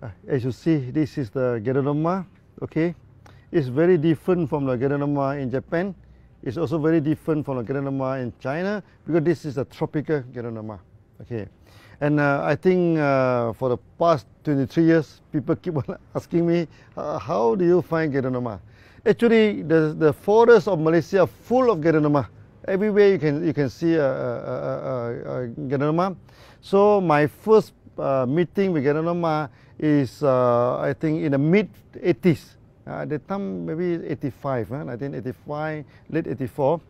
Uh, as you see, this is the Geronoma, okay? It's very different from the Geronoma in Japan. It's also very different from the Geronoma in China because this is a tropical Geronoma, okay? And uh, I think uh, for the past 23 years, people keep on asking me, uh, how do you find Geronoma? Actually, the, the forests of Malaysia are full of Geronoma. Everywhere you can, you can see a, a, a, a Geronoma. So my first uh, meeting with Geronoma is, uh, I think, in the mid 80s. Uh, at the time, maybe 85, huh? 1985, late 84.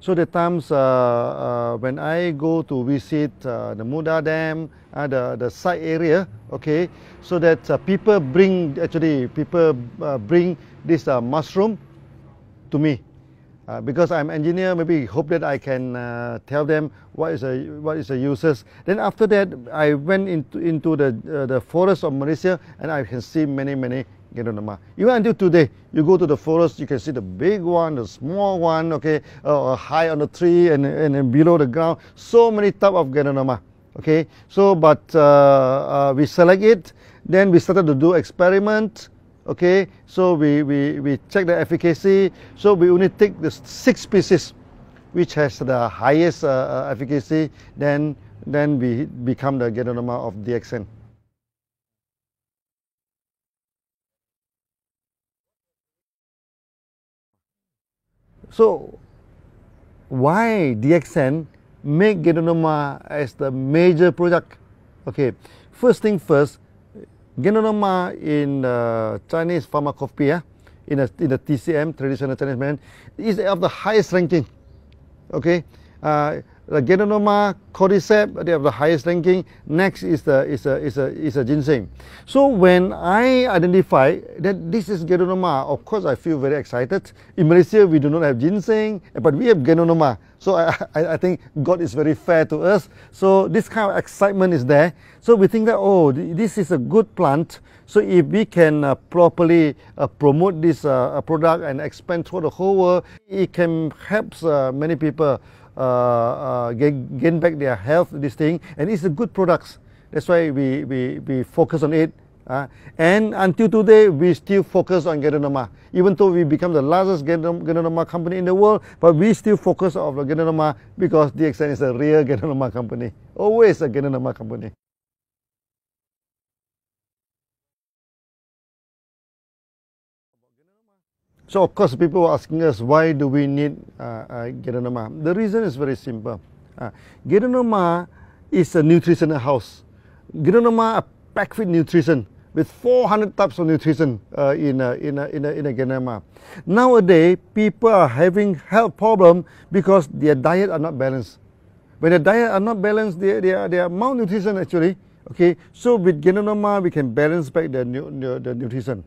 So the times uh, uh, when I go to visit uh, the Muda Dam, uh, the, the site area, okay, so that uh, people bring, actually people uh, bring this uh, mushroom to me. Uh, because I'm engineer, maybe hope that I can uh, tell them what is the what is the uses. Then after that, I went into into the uh, the forest of Malaysia, and I can see many many Geronoma. Even until today, you go to the forest, you can see the big one, the small one, okay, uh, high on the tree and, and, and below the ground. So many type of Geronoma. Okay, so but uh, uh, we select it, then we started to do experiment. Okay, so we, we, we check the efficacy. So we only take the six species which has the highest uh, uh efficacy, then, then we become the Ganoderma of DXN. So why DXN make Ganoderma as the major product? Okay, first thing first, Geronoma in uh, Chinese pharmacopoeia, in, a, in the TCM, traditional Chinese medicine, is of the highest ranking. Okay, uh, the Ganoderma cordyceps, they have the highest ranking. Next is the is a is a is a ginseng. So when I identify that this is Ganoderma, of course I feel very excited. In Malaysia we do not have ginseng, but we have Ganoderma. So I, I, I think God is very fair to us. So this kind of excitement is there. So we think that oh this is a good plant. So if we can uh, properly uh, promote this uh, product and expand through the whole world, it can help uh, many people uh, uh, gain, gain back their health, this thing, and it's a good products. That's why we, we, we focus on it. Uh, and until today, we still focus on Ganoderma. Even though we become the largest Ganoderma company in the world, but we still focus on Ganoderma because DXN is a real Ganoderma company. Always a Ganoderma company. So of course people were asking us why do we need uh, uh, The reason is very simple. Uh, is a nutritional house. Ganoderma are packed with nutrition with 400 types of nutrition uh, in a, in a, in a, in a Nowadays people are having health problem because their diet are not balanced. When their diet are not balanced, they, they, are, they are malnutrition actually. Okay, so with Ganoderma we can balance back the, the, the nutrition.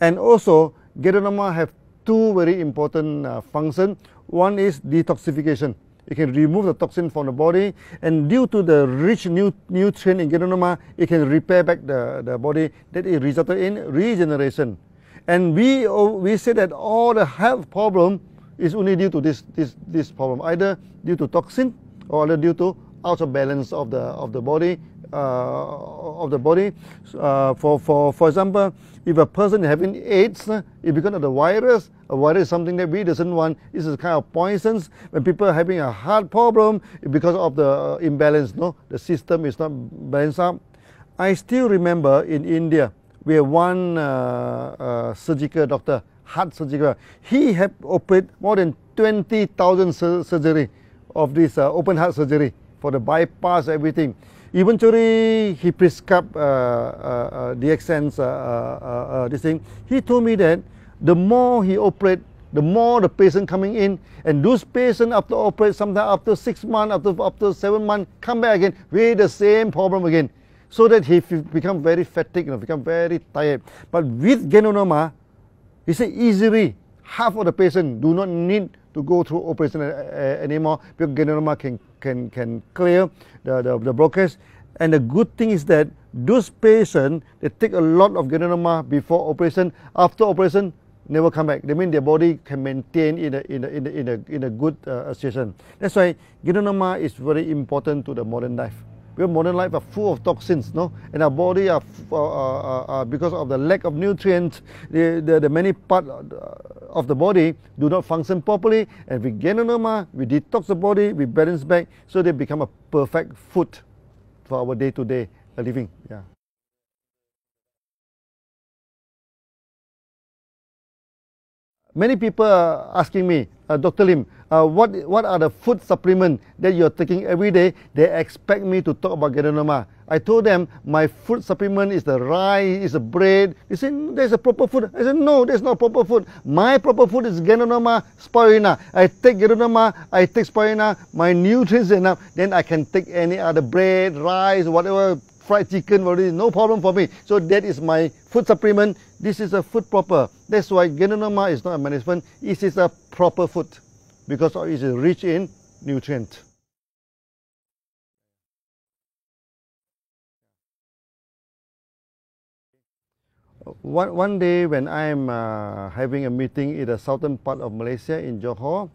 And also Ganoderma have two very important uh, functions. One is detoxification. It can remove the toxin from the body and due to the rich nu nutrient in Ganoderma, it can repair back the, the body that is resulted in regeneration. And we, oh, we say that all the health problem is only due to this, this, this problem, either due to toxin or due to out of balance of the, of the body uh, of the body. Uh, for, for, for example, if a person having AIDS, uh, if because of the virus, a virus is something that we doesn't want, this is kind of poisons. When people having a heart problem, because of the imbalance, no, the system is not balanced up. I still remember in India, we have one uh, uh, surgical doctor, heart surgical. He had operated more than 20,000 sur surgery of this uh, open heart surgery for the bypass, everything. Eventually, he prescribed uh, uh, uh, DXN's uh, uh, this thing. He told me that the more he operate, the more the patient coming in, and those patients after operate, sometimes after six months, after after seven months, come back again with the same problem again, so that he become very fatigued, you know, become very tired. But with Ganoderma, he said easily half of the patient do not need to go through operation anymore because Ganoderma can, can, can clear the, the, the blockage. And the good thing is that those patients, they take a lot of Ganoderma before operation. After operation, never come back. They mean their body can maintain in a, in a, in a, in a, in a good uh, situation. That's why Ganoderma is very important to the modern life. We modern life are full of toxins, no? And our body are, uh, uh, uh, because of the lack of nutrients, the, the, the many part of the body do not function properly. And with Ganoderma, we detox the body, we balance back, so they become a perfect food for our day-to-day -day living. Yeah. Many people are asking me, uh, Dr. Lim, uh, what, what are the food supplements that you're taking every day? They expect me to talk about Ganoderma. I told them my food supplement is the rice, is the bread. They said, there's a proper food. I said, no, there's no proper food. My proper food is Ganoderma spirulina. I take Ganoderma, I take spirulina, my nutrients enough, then I can take any other bread, rice, whatever, fried chicken, whatever, no problem for me. So that is my food supplement. This is a food proper. That's why Ganoderma is not a management. It is a proper food because it is rich in nutrient. One, one day when I'm uh, having a meeting in the southern part of Malaysia in Johor,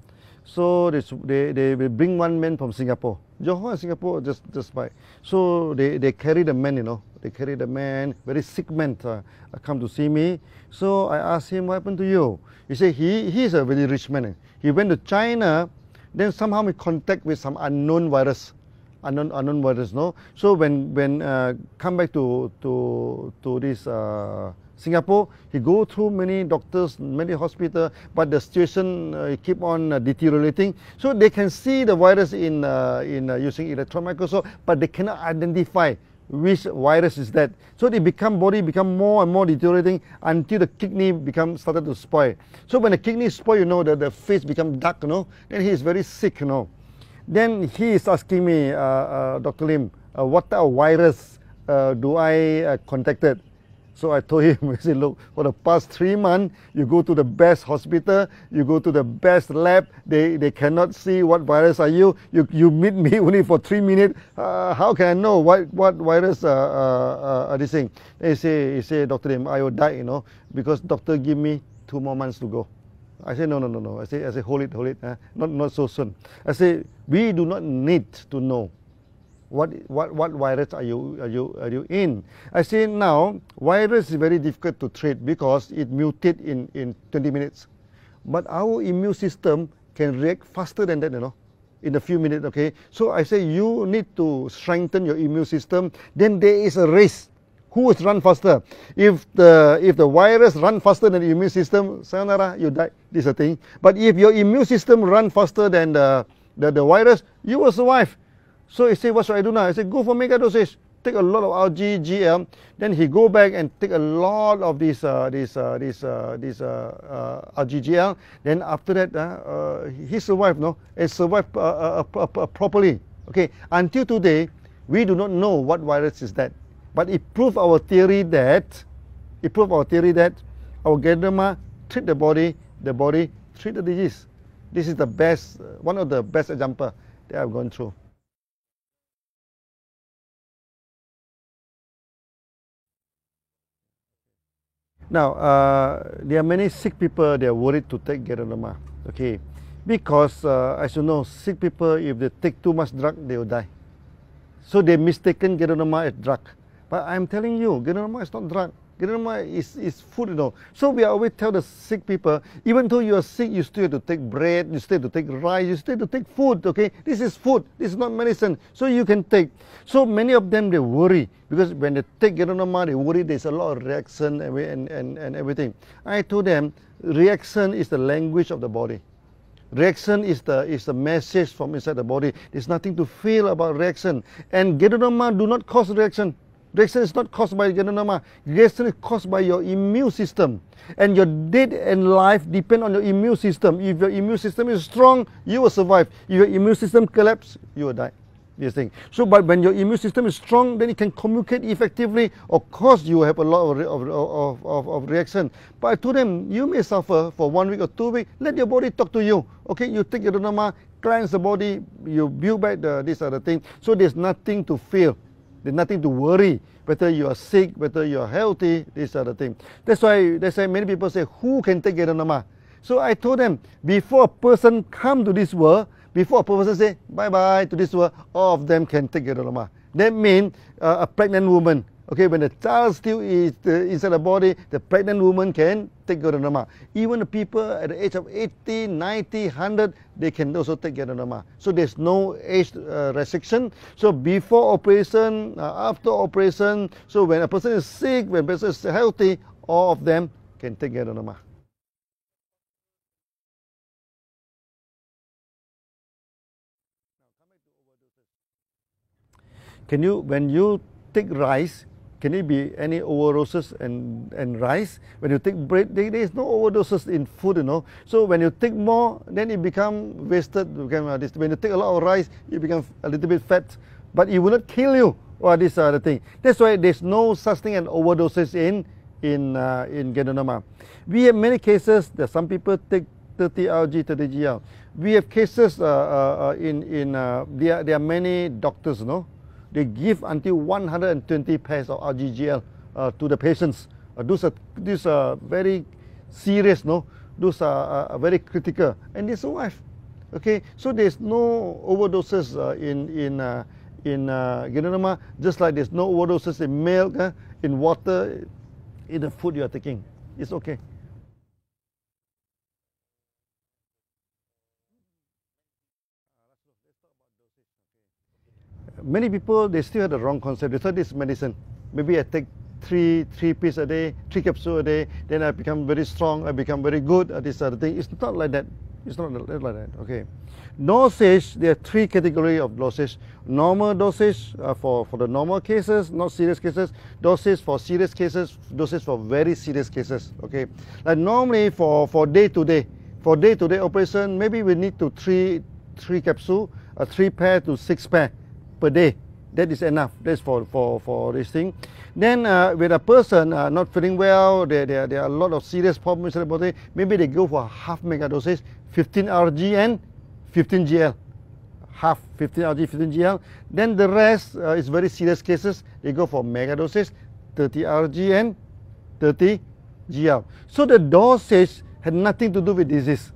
so they, they, they bring one man from Singapore. Johor and Singapore just, just by. So they, they carry the man, you know. They carry the man, very sick man, uh, come to see me. So I asked him, what happened to you? He said, he, he is a very rich man. He went to China, then somehow he contact with some unknown virus. Unknown, unknown virus, no? So when, when uh, come back to, to, to this uh, Singapore, he go through many doctors, many hospitals, but the situation uh, keep on uh, deteriorating. So they can see the virus in, uh, in uh, using electron microscope, but they cannot identify which virus is that. So they become body become more and more deteriorating until the kidney become started to spoil. So when the kidney spoil, you know, that the face become dark, you know, then he is very sick, you know. Then he is asking me, uh, uh, Dr. Lim, what type of virus do I contacted? So I told him, I said, look, for the past three months, you go to the best hospital, you go to the best lab, they, they cannot see what virus are you. You, you meet me only for three minutes. Uh, how can I know what, what virus uh, uh, are this thing? They say, he say, Dr. Lim, I will die, you know, because doctor give me two more months to go. I say, no, no, no, no. I say, I say, hold it, hold it. Uh, not, not so soon. I say, we do not need to know what, what, what virus are you, are, you, are you in? I say now, virus is very difficult to treat because it mutates in, in 20 minutes. But our immune system can react faster than that, you know, in a few minutes, okay? So I say you need to strengthen your immune system. Then there is a race. Who will run faster? If the, if the virus run faster than the immune system, sayonara, you die. This is a thing. But if your immune system run faster than the, the, the virus, you will survive. So he said, what should I do now? I said, go for mega dosage. Take a lot of RG, GM. Then he go back and take a lot of this, uh, this, uh, this, uh, this uh, uh, RGGL. Then after that, uh, uh, he survived, no? And survived uh, uh, uh, properly. Okay. Until today, we do not know what virus is that. But it proved our theory that, it proved our theory that our Ganoderma treat the body, the body treat the disease. This is the best, one of the best example that I've gone through. Now, uh, there are many sick people, they are worried to take Ganoderma, okay? Because, uh, as you know, sick people, if they take too much drug, they will die. So they mistaken Ganoderma as drug. But I'm telling you, Ganoderma is not drug. Ganoderma is, is food, you know. So we always tell the sick people, even though you are sick, you still have to take bread, you still have to take rice, you still have to take food, okay? This is food, this is not medicine. So you can take. So many of them, they worry because when they take Ganoderma, they worry there's a lot of reaction and, and, and, and everything. I told them, reaction is the language of the body. Reaction is the, is the message from inside the body. There's nothing to feel about reaction. And Ganoderma do not cause reaction. Reaction is not caused by Ganoderma. Reaction is caused by your immune system. And your death and life depend on your immune system. If your immune system is strong, you will survive. If your immune system collapse, you will die. This thing. So, but when your immune system is strong, then it can communicate effectively. Of course, you have a lot of, of, of, of, of reaction. But I told them, you may suffer for one week or two weeks. Let your body talk to you. Okay, you take your cleanse the body, you build back the, this other thing. So there's nothing to feel. There's nothing to worry whether you are sick, whether you are healthy, these are the things. That's why, that's why many people say, who can take Ganoderma? So I told them, before a person come to this world, before a person say bye-bye to this world, all of them can take Ganoderma. That means uh, a pregnant woman. Okay, when the child still is uh, inside the body, the pregnant woman can take Ganoderma. Even the people at the age of 80, 90, 100, they can also take Ganoderma. So there's no age uh, restriction. So before operation, uh, after operation, so when a person is sick, when a person is healthy, all of them can take Ganoderma. Can you, when you take rice, can it be any overdoses and, and rice? When you take bread, there, is no overdoses in food, you know. So when you take more, then it become wasted. Uh. When you take a lot of rice, it become a little bit fat, but it will not kill you. Or this are the thing. That's why there's no such thing as overdoses in in uh, in Ganoderma. We have many cases that some people take 30 RG, 30 GL. We have cases uh, uh, uh in in uh, there. There are many doctors, you know they give until 120 pairs of RGGL uh, to the patients. Uh, those are these are very serious, no? Those are uh, very critical, and they survive. Okay, so there's no overdoses uh, in in uh, in uh, just like there's no overdoses in milk, uh, in water, in the food you are taking. It's okay. Many people they still have the wrong concept. They thought this medicine. Maybe I take three three pills a day, three capsules a day, then I become very strong, I become very good at this other thing. It's not like that. It's not like that. Okay. Dosage, there are three categories of dosage. Normal dosage uh, for, for the normal cases, not serious cases. Dosage for serious cases, dosage for very serious cases. Okay. Like normally for, for day to day, for day to day operation, maybe we need to three three capsule, a three pair to six pair per day. That is enough. That's for, for, for this thing. Then uh, with a person uh, not feeling well, there, there, there are a lot of serious problems in the body, maybe they go for half mega dosage, 15 RG and 15 GL. Half 15 RG, 15 GL. Then the rest uh, is very serious cases. They go for mega dosage, 30 RG and 30 GL. So the dosage had nothing to do with disease.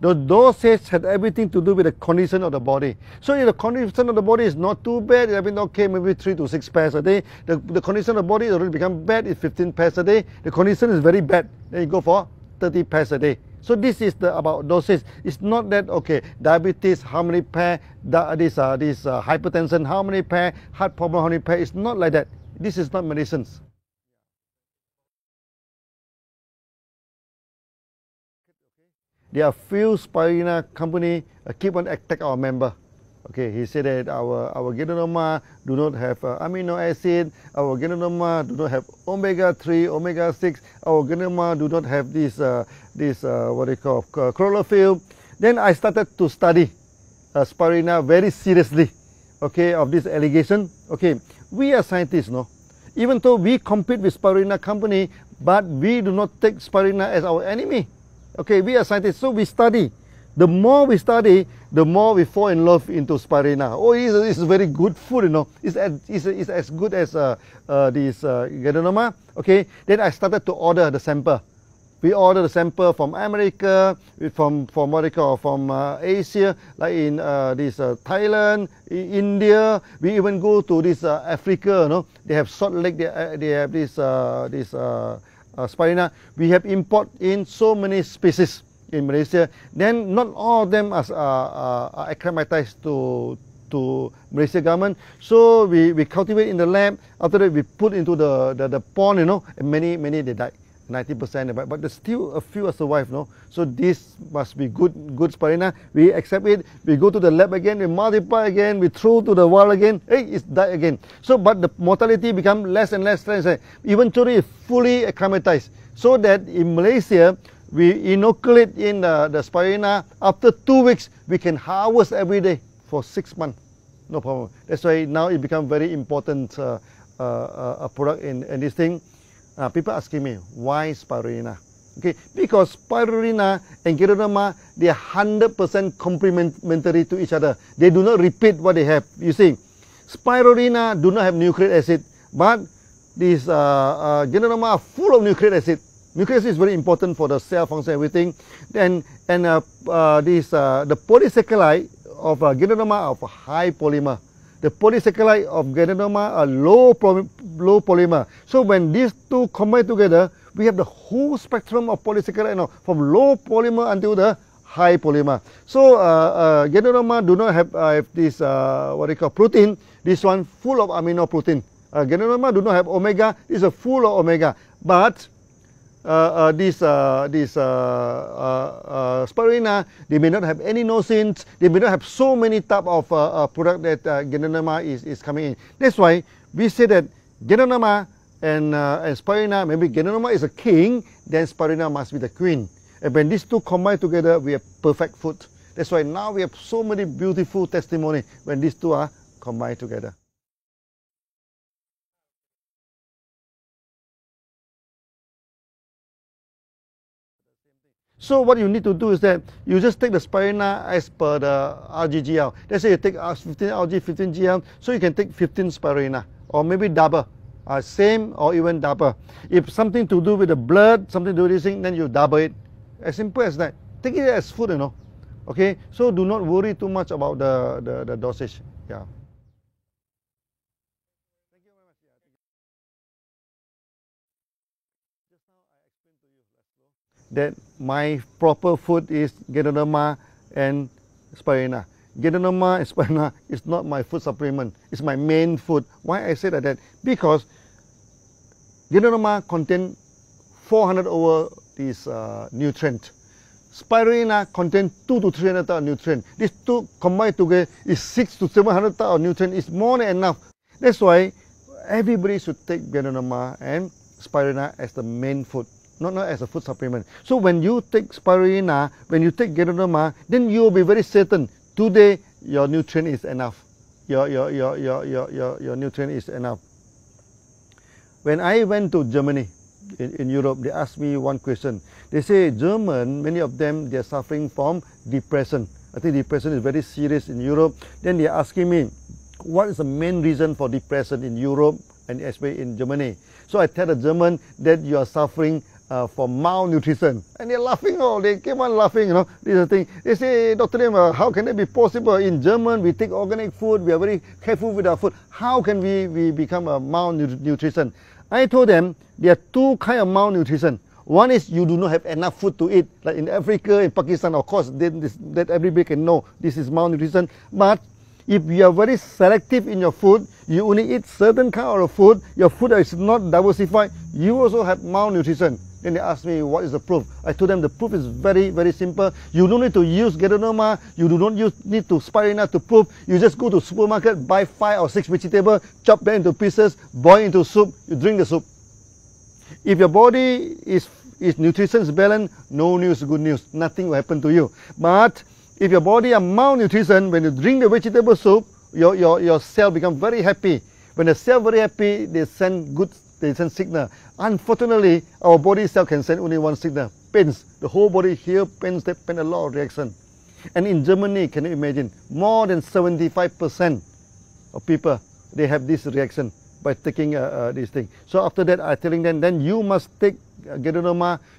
The dosage had everything to do with the condition of the body. So if the condition of the body is not too bad, I mean, okay, maybe three to six pairs a day. The, the condition of the body already become bad, it's 15 pairs a day. The condition is very bad, then you go for 30 pairs a day. So this is the about dosage. It's not that okay, diabetes, how many pair, this uh, this uh, hypertension, how many pair, heart problem, how many pair. It's not like that. This is not medicines. There are few spirulina company uh, keep on attack our member. Okay, he said that our our Ganoderma do not have uh, amino acid, our Ganoderma do not have omega 3, omega 6, our Ganoderma do not have this uh, this uh, what they call uh, chlorophyll. Then I started to study uh, spirulina very seriously. Okay, of this allegation. Okay, we are scientists, no. Even though we compete with spirulina company, but we do not take spirulina as our enemy. Okay, we are scientists, so we study. The more we study, the more we fall in love into spirulina. Oh, it's, it's very good food, you know. It's it's, it's as good as uh, uh, this uh, Ganoderma. Okay, then I started to order the sample. We order the sample from America, from from what from uh, Asia, like in uh, this uh, Thailand, India. We even go to this uh, Africa. You know, they have Salt Lake. They, uh, they have this uh, this uh, uh, spirulina, we have import in so many species in Malaysia. Then not all of them are, uh, are acclimatized to to Malaysia government. So we, we cultivate in the lab. After that, we put into the, the, the pond, you know, and many, many they died. 90% but, but there's still a few survive, no? So this must be good, good spirulina. We accept it, we go to the lab again, we multiply again, we throw to the wall again, hey, it's die again. So, but the mortality become less and less, less. Eventually, fully acclimatized. So that in Malaysia, we inoculate in the, the. After two weeks, we can harvest every day for six months. No problem. That's why now it become very important uh, uh, uh, product in, in this thing. Uh, people asking me, why spirulina? Okay, because spirulina and Ganoderma, they are 100% complementary to each other. They do not repeat what they have. You see, spirulina do not have nucleic acid, but these uh, uh, are full of nucleic acid. Nucleic acid is very important for the cell function, everything. Then, and uh, uh, this, uh, the polysaccharide of uh, Ganoderma of high polymer. The polysaccharide of Ganoderma are low, low polymer. So when these two combine together, we have the whole spectrum of polysaccharide know, from low polymer until the high polymer. So uh, uh, do not have, uh, have this uh, what they call protein. This one full of amino protein. Uh, do not have omega. This is full of omega. But uh, uh, this uh, this uh, uh, uh, spirulina, they may not have any nosins. They may not have so many type of uh, uh, product that uh, Ganoderma is is coming in. That's why we say that Ganoderma and uh, and spirulina, maybe Ganoderma is a king, then spirulina must be the queen. And when these two combine together, we have perfect food. That's why now we have so many beautiful testimony when these two are combined together. So what you need to do is that you just take the spirulina as per the RGGL. Let's say you take 15 RG, 15 GL, so you can take 15 spirulina or maybe double, uh, same or even double. If something to do with the blood, something to do with this thing, then you double it. As simple as that. Take it as food, you know. Okay, so do not worry too much about the, the, the dosage. Yeah. That my proper food is Ganoderma and spirulina. Ganoderma and spirulina is not my food supplement. It's my main food. Why I say that? Because Ganoderma contain 400 over these uh, nutrient. Spirulina contain 2 to 300 type of nutrient. These two combined together is 6 to 700 type of nutrient. It's more than enough. That's why everybody should take Ganoderma and spirulina as the main food not, not as a food supplement. So when you take spirulina, when you take Ganoderma, then you will be very certain today your nutrient is enough. Your, your, your, your, your, your, your nutrient is enough. When I went to Germany, in, in Europe, they asked me one question. They say German, many of them, they're suffering from depression. I think depression is very serious in Europe. Then they're asking me, what is the main reason for depression in Europe and especially in Germany? So I tell the German that you are suffering uh, for malnutrition. And they're laughing, oh, they keep on laughing, you know, this is the thing. They say, Dr. Lim, uh, how can that be possible? In German, we take organic food, we are very careful with our food. How can we, we become a malnutrition? I told them there are two kind of malnutrition. One is you do not have enough food to eat. Like in Africa, in Pakistan, of course, then this, that everybody can know this is malnutrition. But if you are very selective in your food, you only eat certain kind of food, your food is not diversified, you also have malnutrition. Then they asked me, what is the proof? I told them the proof is very, very simple. You don't need to use Ganoderma. You do not use, need to spirulina to prove. You just go to supermarket, buy five or six vegetables, chop them into pieces, boil into soup, you drink the soup. If your body is, is nutrition is balanced, no news, good news. Nothing will happen to you. But if your body are malnutrition, when you drink the vegetable soup, your, your, your cell become very happy. When the cell very happy, they send good they send signal. Unfortunately, our body cell can send only one signal, pains. The whole body here pains, they pain a lot of reaction. And in Germany, can you imagine, more than 75% of people, they have this reaction by taking uh, uh, this thing. So after that, I'm telling them, then you must take uh,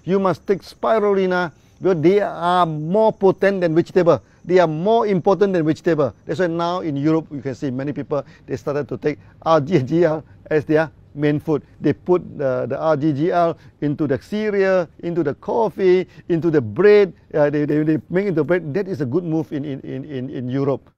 you must take spirulina, because they are more potent than vegetable. They are more important than vegetable. That's why now in Europe, you can see many people, they started to take RGGL as their main food. They put the, the RGGL into the cereal, into the coffee, into the bread. Uh, they, they, they make into bread. That is a good move in, in, in, in Europe.